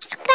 subscribe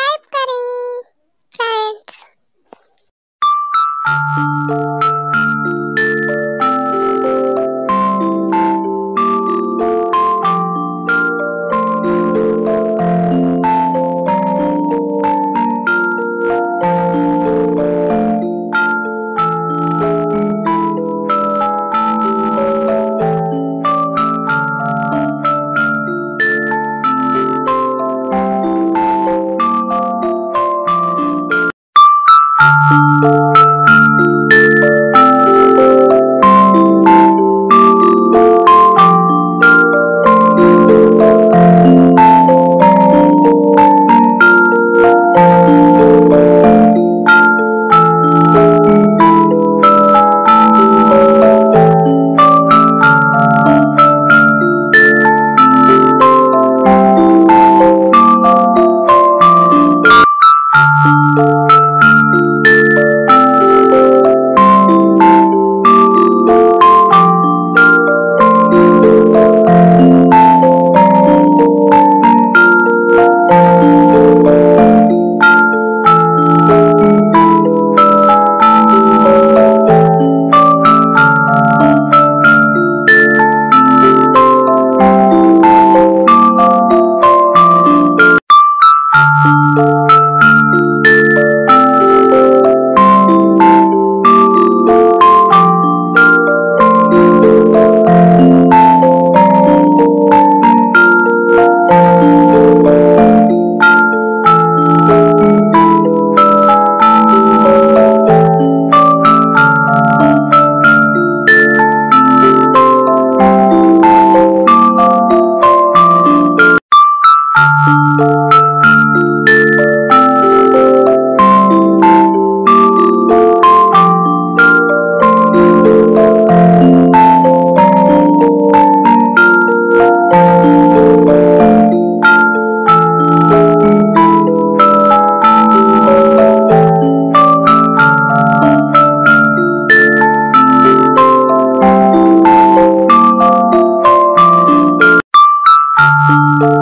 you